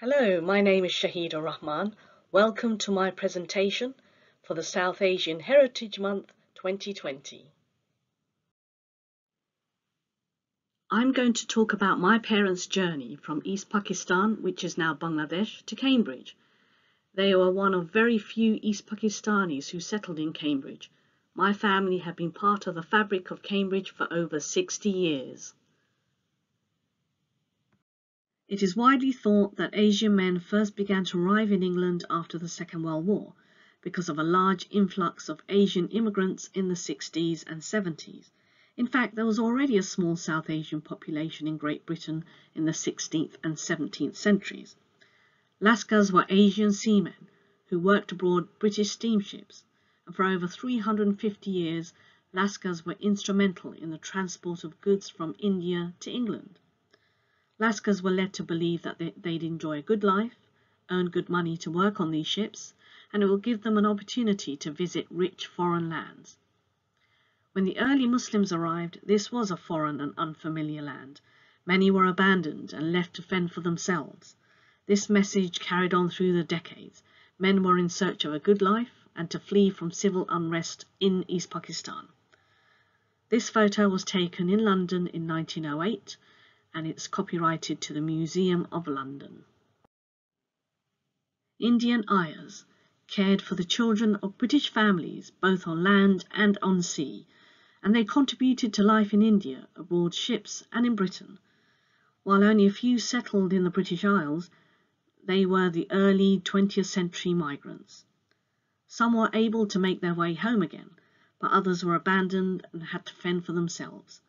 Hello, my name is Shahida Rahman. Welcome to my presentation for the South Asian Heritage Month 2020. I'm going to talk about my parents' journey from East Pakistan, which is now Bangladesh, to Cambridge. They were one of very few East Pakistanis who settled in Cambridge. My family have been part of the fabric of Cambridge for over 60 years. It is widely thought that Asian men first began to arrive in England after the Second World War because of a large influx of Asian immigrants in the 60s and 70s. In fact, there was already a small South Asian population in Great Britain in the 16th and 17th centuries. Lascars were Asian seamen who worked aboard British steamships, and for over 350 years, Lascars were instrumental in the transport of goods from India to England. Lascars were led to believe that they'd enjoy a good life, earn good money to work on these ships, and it will give them an opportunity to visit rich foreign lands. When the early Muslims arrived, this was a foreign and unfamiliar land. Many were abandoned and left to fend for themselves. This message carried on through the decades. Men were in search of a good life and to flee from civil unrest in East Pakistan. This photo was taken in London in 1908 and it's copyrighted to the Museum of London. Indian ayahs cared for the children of British families both on land and on sea, and they contributed to life in India, aboard ships and in Britain. While only a few settled in the British Isles, they were the early 20th century migrants. Some were able to make their way home again, but others were abandoned and had to fend for themselves.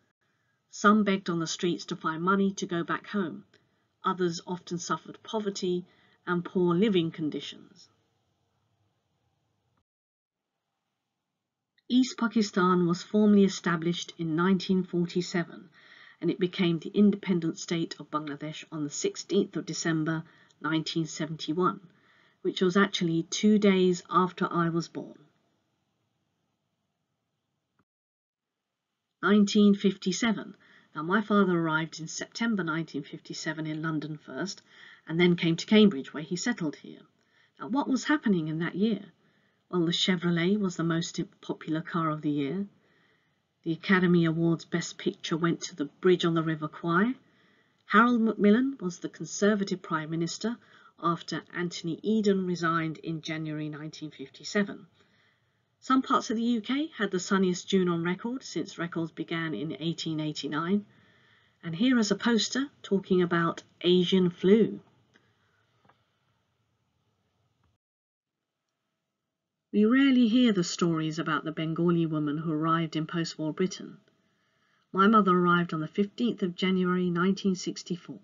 Some begged on the streets to find money to go back home. Others often suffered poverty and poor living conditions. East Pakistan was formally established in 1947 and it became the independent state of Bangladesh on the 16th of December 1971, which was actually two days after I was born. 1957. Now, my father arrived in September 1957 in London first, and then came to Cambridge, where he settled here. Now, what was happening in that year? Well, the Chevrolet was the most popular car of the year. The Academy Awards Best Picture went to The Bridge on the River Kwai. Harold Macmillan was the Conservative Prime Minister after Anthony Eden resigned in January 1957. Some parts of the UK had the sunniest June on record since records began in 1889. And here is a poster talking about Asian flu. We rarely hear the stories about the Bengali woman who arrived in post-war Britain. My mother arrived on the 15th of January 1964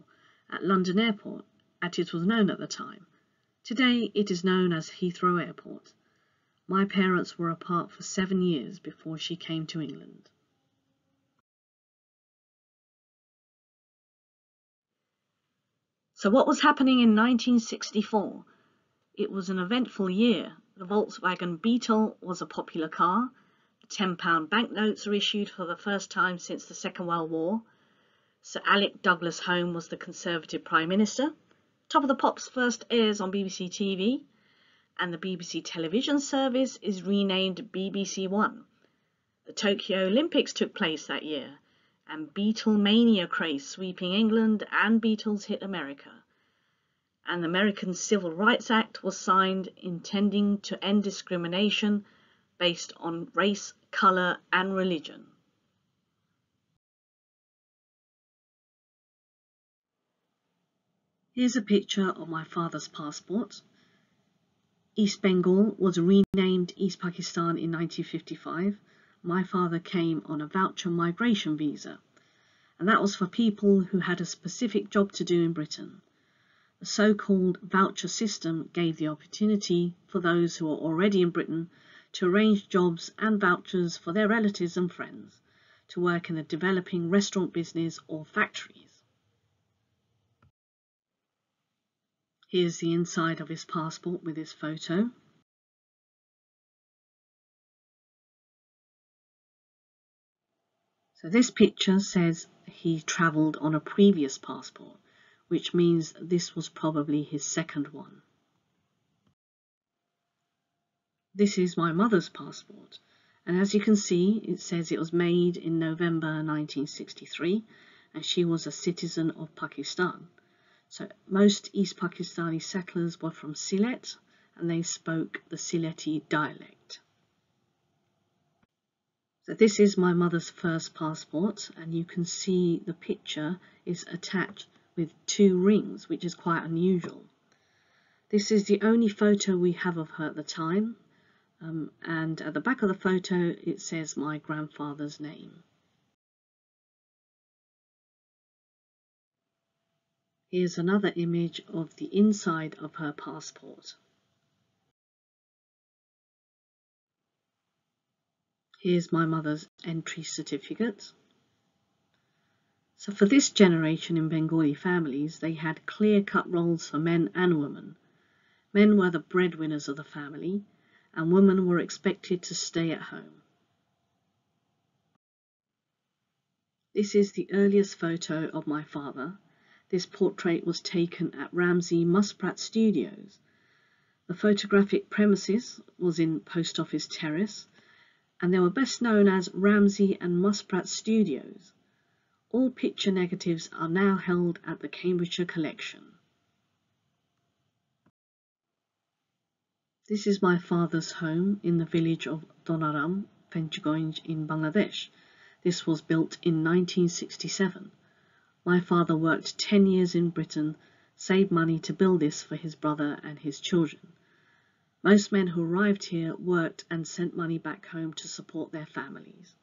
at London Airport, as it was known at the time. Today it is known as Heathrow Airport. My parents were apart for seven years before she came to England. So what was happening in 1964? It was an eventful year. The Volkswagen Beetle was a popular car. The £10 banknotes were issued for the first time since the Second World War. Sir Alec Douglas Home was the Conservative Prime Minister. Top of the Pops first airs on BBC TV and the BBC television service is renamed BBC One. The Tokyo Olympics took place that year, and Beatlemania craze sweeping England and Beatles hit America. And the American Civil Rights Act was signed intending to end discrimination based on race, colour and religion. Here's a picture of my father's passport. East Bengal was renamed East Pakistan in 1955. My father came on a voucher migration visa, and that was for people who had a specific job to do in Britain. The so-called voucher system gave the opportunity for those who were already in Britain to arrange jobs and vouchers for their relatives and friends to work in a developing restaurant business or factories. Here's the inside of his passport with his photo. So this picture says he travelled on a previous passport, which means this was probably his second one. This is my mother's passport, and as you can see, it says it was made in November 1963 and she was a citizen of Pakistan. So most East Pakistani settlers were from Sylhet and they spoke the Sylheti dialect. So this is my mother's first passport and you can see the picture is attached with two rings, which is quite unusual. This is the only photo we have of her at the time um, and at the back of the photo it says my grandfather's name. Here's another image of the inside of her passport. Here's my mother's entry certificate. So for this generation in Bengali families, they had clear-cut roles for men and women. Men were the breadwinners of the family, and women were expected to stay at home. This is the earliest photo of my father. This portrait was taken at Ramsey Muspratt Studios. The photographic premises was in Post Office Terrace and they were best known as Ramsey and Muspratt Studios. All picture negatives are now held at the Cambridgeshire Collection. This is my father's home in the village of Donaram, Penchgonj in Bangladesh. This was built in 1967. My father worked 10 years in Britain, saved money to build this for his brother and his children. Most men who arrived here worked and sent money back home to support their families.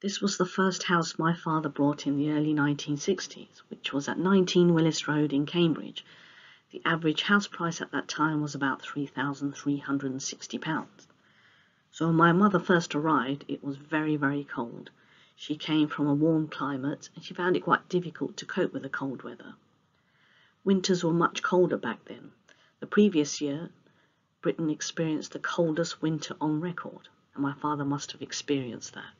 This was the first house my father bought in the early 1960s, which was at 19 Willis Road in Cambridge. The average house price at that time was about £3,360. So when my mother first arrived, it was very, very cold. She came from a warm climate and she found it quite difficult to cope with the cold weather. Winters were much colder back then, the previous year, Britain experienced the coldest winter on record, and my father must have experienced that.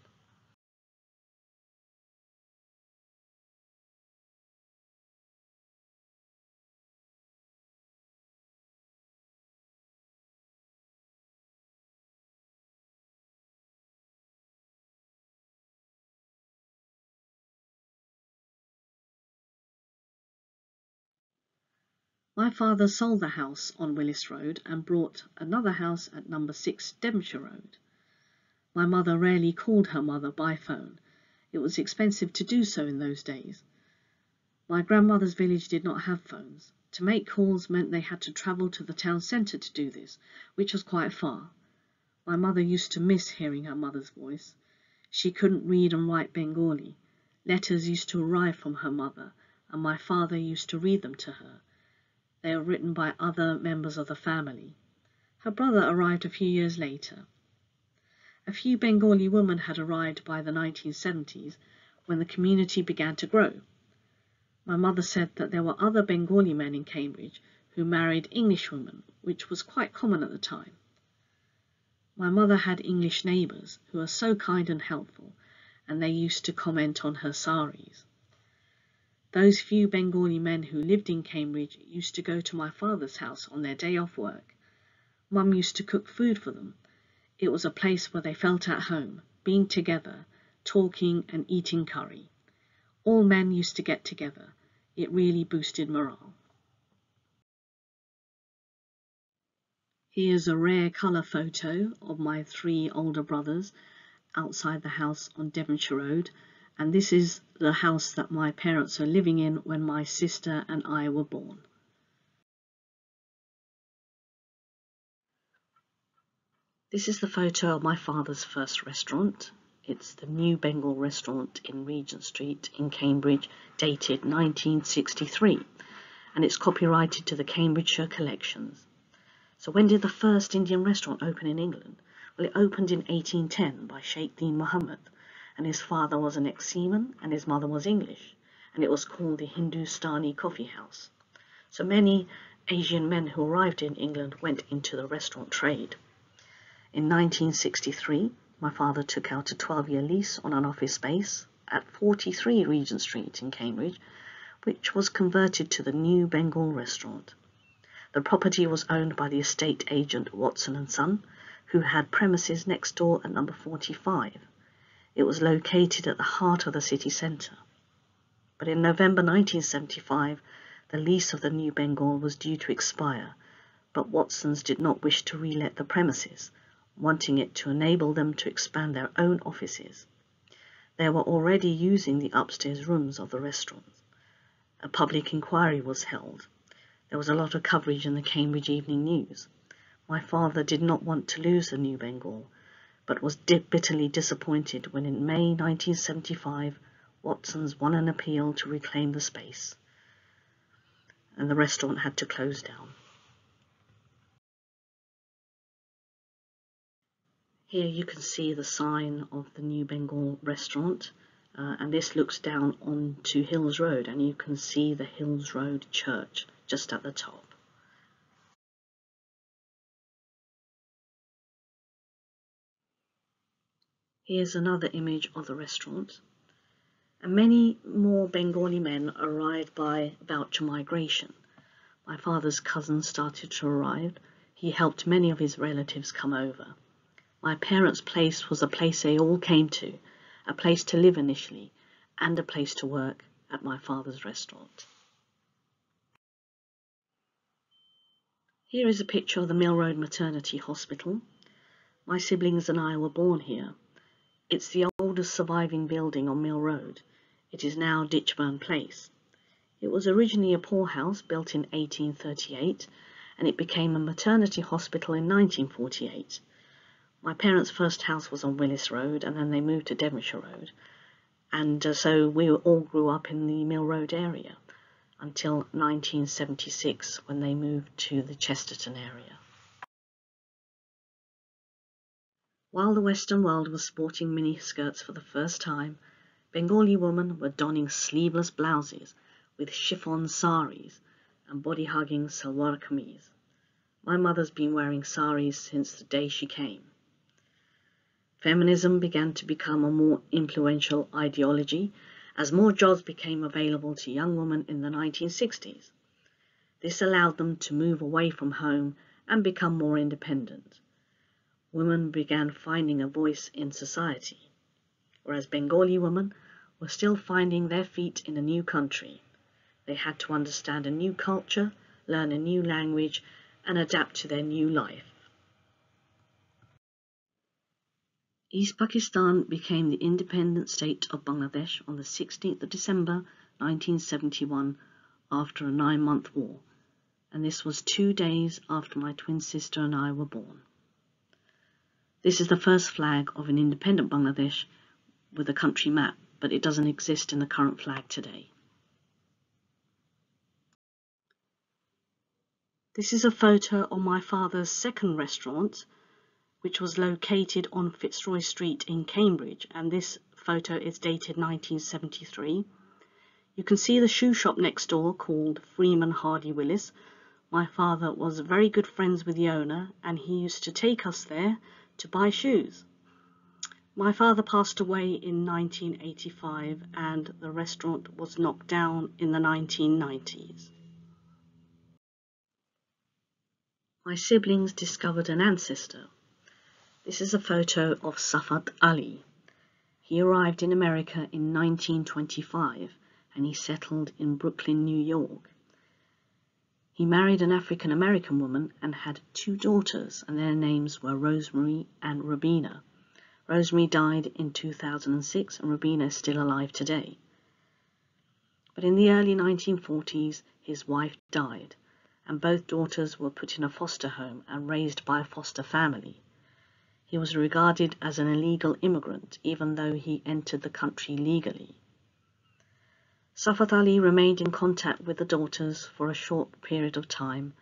My father sold the house on Willis Road and bought another house at number 6 Devonshire Road. My mother rarely called her mother by phone. It was expensive to do so in those days. My grandmother's village did not have phones. To make calls meant they had to travel to the town centre to do this, which was quite far. My mother used to miss hearing her mother's voice. She couldn't read and write Bengali. Letters used to arrive from her mother, and my father used to read them to her. They were written by other members of the family. Her brother arrived a few years later. A few Bengali women had arrived by the 1970s when the community began to grow. My mother said that there were other Bengali men in Cambridge who married English women, which was quite common at the time. My mother had English neighbours who were so kind and helpful, and they used to comment on her saris. Those few Bengali men who lived in Cambridge used to go to my father's house on their day off work. Mum used to cook food for them. It was a place where they felt at home, being together, talking and eating curry. All men used to get together. It really boosted morale. Here's a rare colour photo of my three older brothers outside the house on Devonshire Road and this is the house that my parents were living in when my sister and I were born. This is the photo of my father's first restaurant. It's the New Bengal restaurant in Regent Street in Cambridge, dated 1963, and it's copyrighted to the Cambridgeshire Collections. So when did the first Indian restaurant open in England? Well, it opened in 1810 by Sheikh Dean Muhammad and his father was an ex-seaman and his mother was English, and it was called the Hindustani Coffee House. So many Asian men who arrived in England went into the restaurant trade. In 1963, my father took out a 12-year lease on an office space. at 43 Regent Street in Cambridge, which was converted to the New Bengal Restaurant. The property was owned by the estate agent Watson and Son, who had premises next door at number 45. It was located at the heart of the city centre. But in November 1975, the lease of the New Bengal was due to expire, but Watsons did not wish to relet the premises, wanting it to enable them to expand their own offices. They were already using the upstairs rooms of the restaurant. A public inquiry was held. There was a lot of coverage in the Cambridge Evening News. My father did not want to lose the New Bengal, but was bitterly disappointed when in May 1975 Watsons won an appeal to reclaim the space, and the restaurant had to close down. Here you can see the sign of the New Bengal restaurant, uh, and this looks down onto Hills Road, and you can see the Hills Road church just at the top. Here's another image of the restaurant. And many more Bengali men arrived by voucher migration. My father's cousins started to arrive. He helped many of his relatives come over. My parents' place was a place they all came to, a place to live initially, and a place to work at my father's restaurant. Here is a picture of the Mill Road Maternity Hospital. My siblings and I were born here. It's the oldest surviving building on Mill Road. It is now Ditchburn Place. It was originally a poorhouse built in 1838 and it became a maternity hospital in 1948. My parents' first house was on Willis Road, and then they moved to Devonshire Road. And uh, so we all grew up in the Mill Road area until 1976 when they moved to the Chesterton area. While the Western world was sporting miniskirts for the first time, Bengali women were donning sleeveless blouses with chiffon saris and body-hugging salwar kameez. My mother's been wearing saris since the day she came. Feminism began to become a more influential ideology as more jobs became available to young women in the 1960s. This allowed them to move away from home and become more independent. Women began finding a voice in society, whereas Bengali women were still finding their feet in a new country. They had to understand a new culture, learn a new language, and adapt to their new life. East Pakistan became the independent state of Bangladesh on the 16th of December 1971 after a nine-month war, and this was two days after my twin sister and I were born. This is the first flag of an independent Bangladesh with a country map, but it doesn't exist in the current flag today. This is a photo of my father's second restaurant, which was located on Fitzroy Street in Cambridge, and this photo is dated 1973. You can see the shoe shop next door called Freeman Hardy Willis. My father was very good friends with the owner and he used to take us there to buy shoes. My father passed away in 1985 and the restaurant was knocked down in the 1990s. My siblings discovered an ancestor this is a photo of Safat Ali. He arrived in America in 1925 and he settled in Brooklyn, New York. He married an African American woman and had two daughters, and their names were Rosemary and Robina. Rosemary died in 2006 and Robina is still alive today. But in the early 1940s, his wife died, and both daughters were put in a foster home and raised by a foster family. He was regarded as an illegal immigrant even though he entered the country legally. Safat Ali remained in contact with the daughters for a short period of time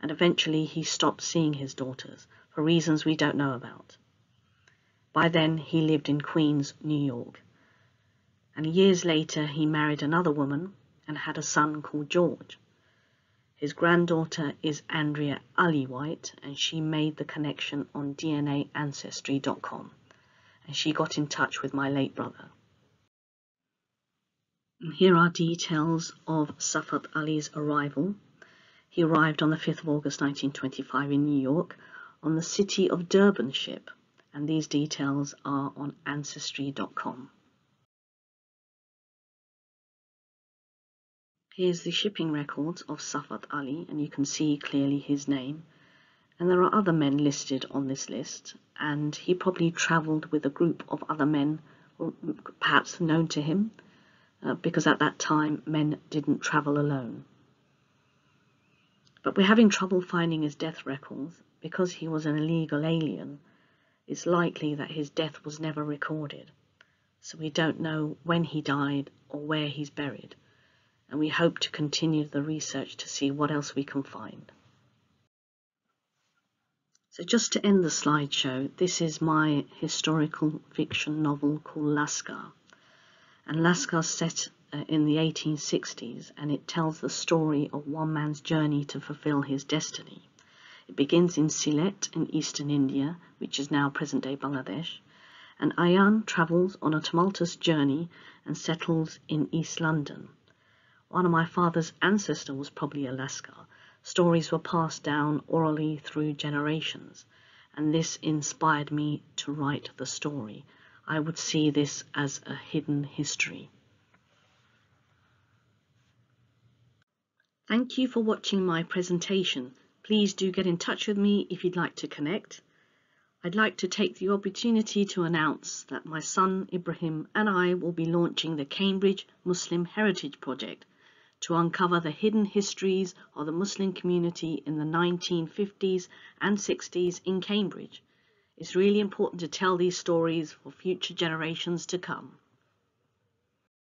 and eventually he stopped seeing his daughters for reasons we don't know about. By then he lived in Queens, New York. And years later he married another woman and had a son called George. His granddaughter is Andrea Ali White, and she made the connection on DNAancestry.com, and she got in touch with my late brother. Here are details of Safat Ali's arrival. He arrived on the 5th of August 1925 in New York on the City of Durban ship, and these details are on Ancestry.com. Here's the shipping records of Safat Ali, and you can see clearly his name. And there are other men listed on this list, and he probably travelled with a group of other men, perhaps known to him, uh, because at that time men didn't travel alone. But we're having trouble finding his death records because he was an illegal alien. It's likely that his death was never recorded, so we don't know when he died or where he's buried, and we hope to continue the research to see what else we can find. So just to end the slideshow, this is my historical fiction novel called Lascar. And Lascar set uh, in the 1860s and it tells the story of one man's journey to fulfill his destiny. It begins in Sylhet in eastern India, which is now present-day Bangladesh, and Ayan travels on a tumultuous journey and settles in East London. One of my father's ancestors was probably a Lascar. Stories were passed down orally through generations, and this inspired me to write the story. I would see this as a hidden history. Thank you for watching my presentation. Please do get in touch with me if you'd like to connect. I'd like to take the opportunity to announce that my son Ibrahim and I will be launching the Cambridge Muslim Heritage Project to uncover the hidden histories of the Muslim community in the 1950s and 60s in Cambridge. It's really important to tell these stories for future generations to come.